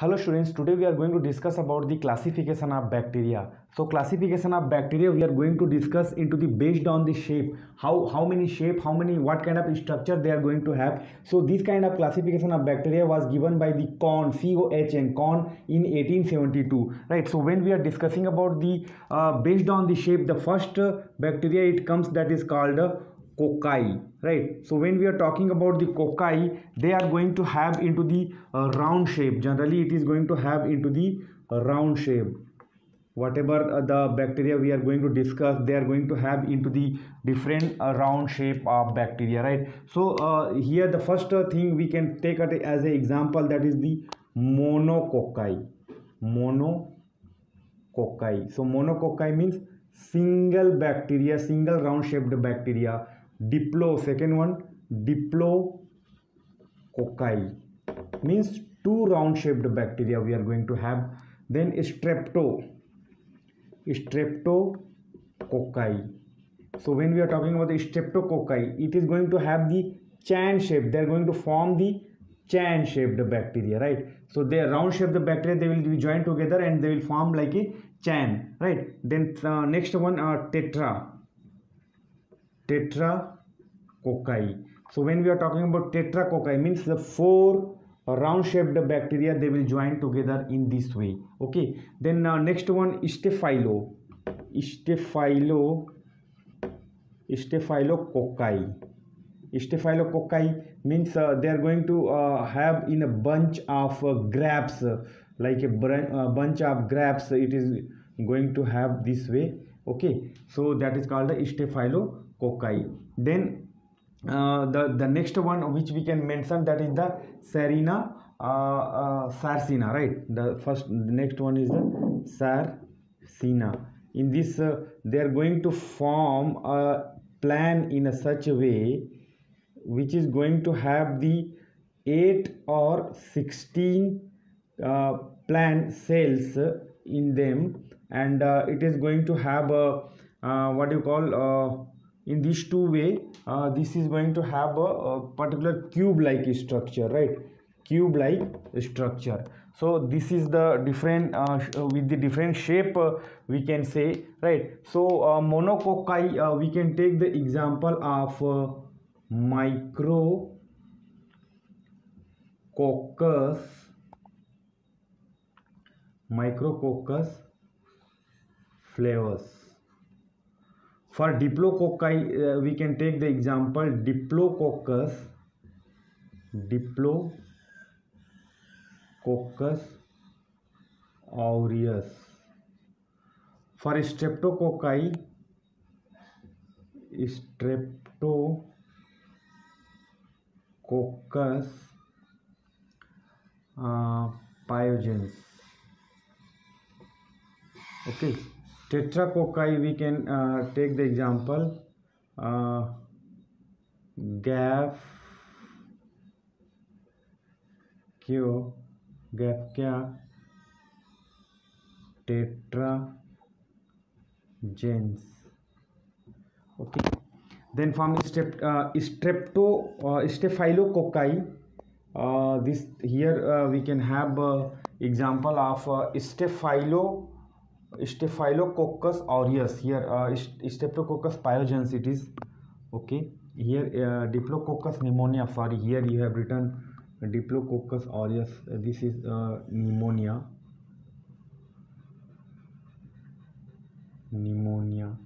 Hello students, today we are going to discuss about the classification of bacteria. So classification of bacteria we are going to discuss into the based on the shape, how how many shape, how many what kind of structure they are going to have. So this kind of classification of bacteria was given by the Cohn, C-O-H-N, Cohn in 1872, right? So when we are discussing about the uh, based on the shape, the first uh, bacteria it comes that is called uh, cocci right? So when we are talking about the cocci they are going to have into the uh, round shape. Generally it is going to have into the uh, round shape. Whatever uh, the bacteria we are going to discuss they are going to have into the different uh, round shape of bacteria right? So uh, here the first uh, thing we can take it as an example that is the monococci monococci so monococci means single bacteria single round shaped bacteria diplo second one diplococci means two round shaped bacteria we are going to have. Then strepto streptococci so when we are talking about the streptococci it is going to have the chan shape. They are going to form the chan shaped bacteria right? So they are round shaped bacteria they will be joined together and they will form like a chan right? Then uh, next one are uh, tetra tetracocci so when we are talking about tetracocci means the four round shaped bacteria they will join together in this way. Okay? Then uh, next one staphylo. Staphylo. Staphylococci staphylococci means uh, they are going to uh, have in a bunch of uh, grapes uh, like a uh, bunch of grapes it is going to have this way. Okay? So that is called the staphylococci then uh, the the next one which we can mention that is the sarina uh, uh, sarcina right? The first the next one is the sarcina. In this uh, they are going to form a plan in a such a way which is going to have the 8 or 16 uh, plant cells in them and uh, it is going to have a uh, what you call uh, in these two way uh, this is going to have a, a particular cube like structure right? Cube like structure. So this is the different uh, with the different shape uh, we can say right? So uh, monococci uh, we can take the example of uh, micrococcus micrococcus flavus for diplococci we can take the example diplococcus diplococcus aureus for streptococci streptococcus pyogenes okay. Tetracocci we can uh, take the example uh, gap q gap kya tetragens okay. Then from strep uh, strepto uh, staphylococci uh, this here uh, we can have uh, example of uh, staphylo staphylococcus aureus. Here uh, streptococcus pyogenes it is okay. Here uh, diplococcus pneumonia sorry here you have written diplococcus aureus. Uh, this is uh, pneumonia. Pneumonia.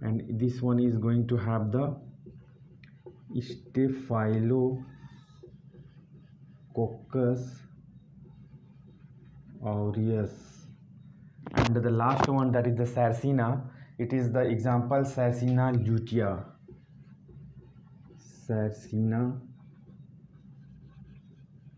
And this one is going to have the staphylococcus aureus and the last one that is the sarcina. It is the example sarcina lutea. Sarcina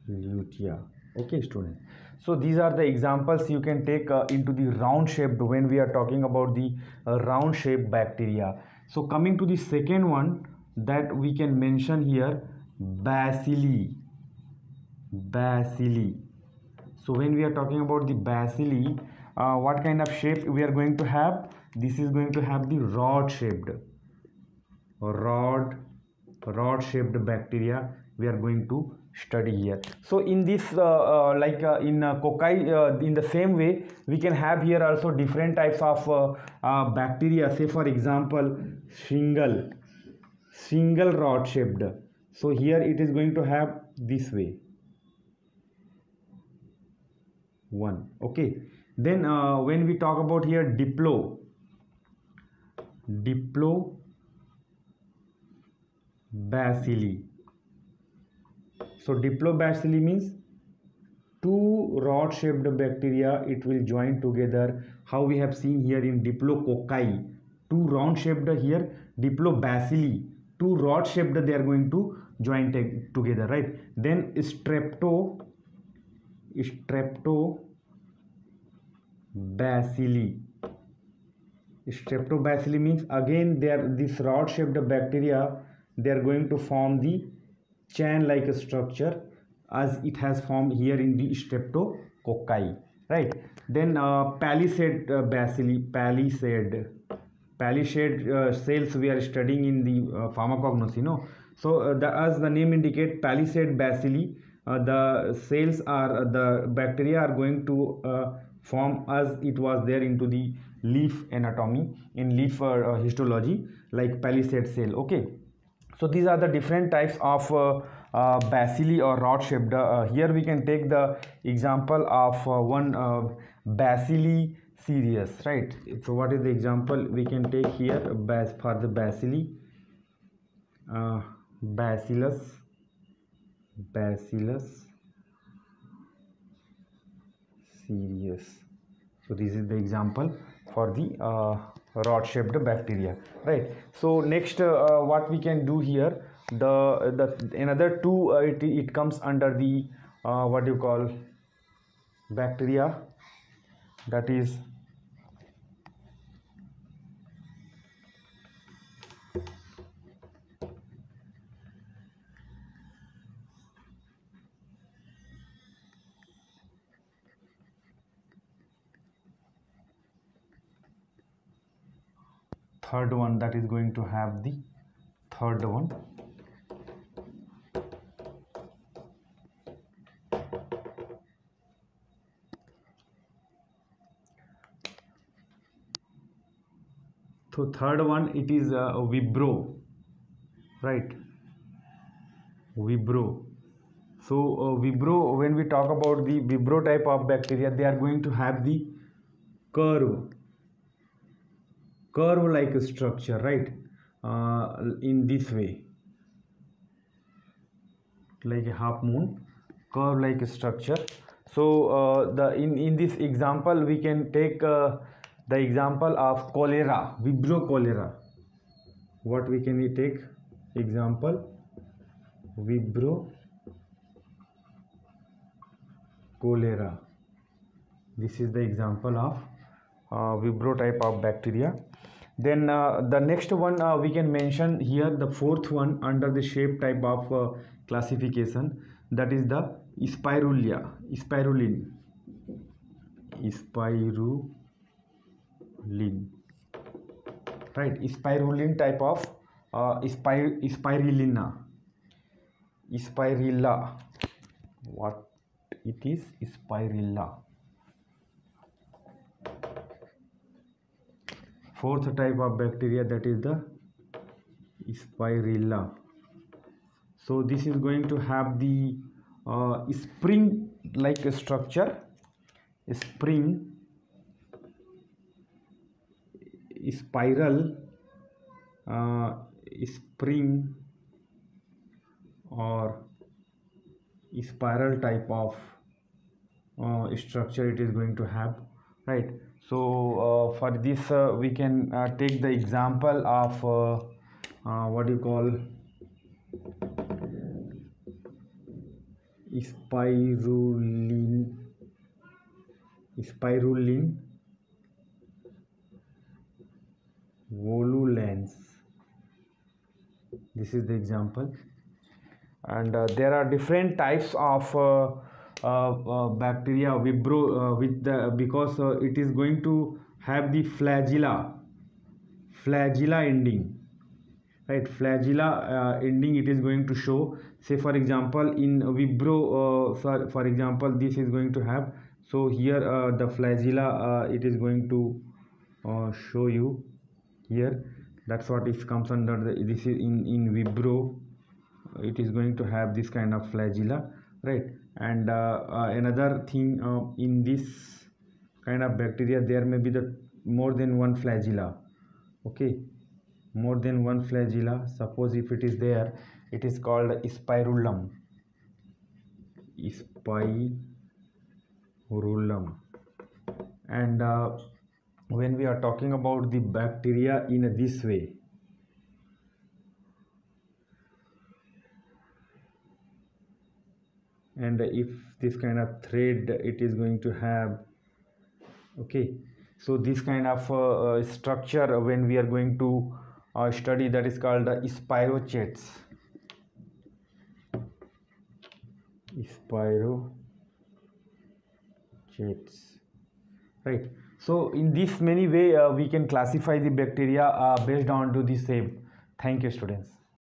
lutea. Okay student. So these are the examples you can take uh, into the round shaped when we are talking about the uh, round shaped bacteria. So coming to the second one that we can mention here bacilli. Bacilli. So when we are talking about the bacilli uh, what kind of shape we are going to have? This is going to have the rod shaped. Rod rod shaped bacteria we are going to study here. So in this uh, uh, like uh, in uh, cocci uh, in the same way we can have here also different types of uh, uh, bacteria. Say for example single single rod shaped. So here it is going to have this way. One. Okay then uh, when we talk about here diplo diplo bacilli. So diplobacilli means two rod shaped bacteria it will join together. How we have seen here in diplococci two round shaped here diplobacilli two rod shaped they are going to join together right? Then strepto strepto bacilli. Streptobacilli means again they are this rod shaped bacteria they are going to form the chain like a structure as it has formed here in the streptococci right? Then uh, palisade uh, bacilli palisade. Palisade uh, cells we are studying in the uh, pharmacognosy no so uh, the, as the name indicate palisade bacilli the cells are uh, the bacteria are going to uh, form as it was there into the leaf anatomy in leaf uh, uh, histology like palisade cell okay? So these are the different types of uh, uh, bacilli or rod shaped uh, here we can take the example of uh, one uh, bacilli cereus right? So what is the example we can take here? Bas for the bacilli uh, bacillus bacillus cereus. So this is the example for the uh, rod shaped bacteria right? So next uh, what we can do here the the another two uh, it, it comes under the uh, what you call bacteria. That is third one that is going to have the third one. So third one it is uh, vibro right? Vibro so uh, vibro when we talk about the vibro type of bacteria they are going to have the curve curve like structure right? Uh, in this way. Like a half moon curve like structure. So uh, the in in this example we can take uh, the example of cholera vibrio cholera. What we can take? Example vibrio cholera. This is the example of uh, vibrio type of bacteria. Then uh, the next one uh, we can mention here the fourth one under the shape type of uh, classification. That is the spirulia spirulin spirulin right spirulin type of uh, spir spirulina. Spirilla. What it is? Spirilla fourth type of bacteria that is the spirilla. So this is going to have the uh, spring like structure. Spring spiral uh, spring or spiral type of uh, structure it is going to have right. So uh, for this uh, we can uh, take the example of what do you call? Spirulin. Spirulin. Volulens. This is the example. And uh, there are different types of uh, bacteria vibro uh, with the because uh, it is going to have the flagella. Flagella ending. Right flagella uh, ending it is going to show. Say for example in vibro uh, for, for example this is going to have. So here uh, the flagella uh, it is going to uh, show you here. That's what it comes under the this is in in vibro. It is going to have this kind of flagella right? And uh, uh, another thing uh, in this kind of bacteria there may be the more than one flagella okay? More than one flagella suppose if it is there it is called spirulum. Spirulum. And uh, when we are talking about the bacteria in this way and if this kind of thread it is going to have okay. So this kind of uh, uh, structure when we are going to uh, study that is called uh, spirochetes spirochetes right. So in this many way uh, we can classify the bacteria uh, based on to the same. Thank you students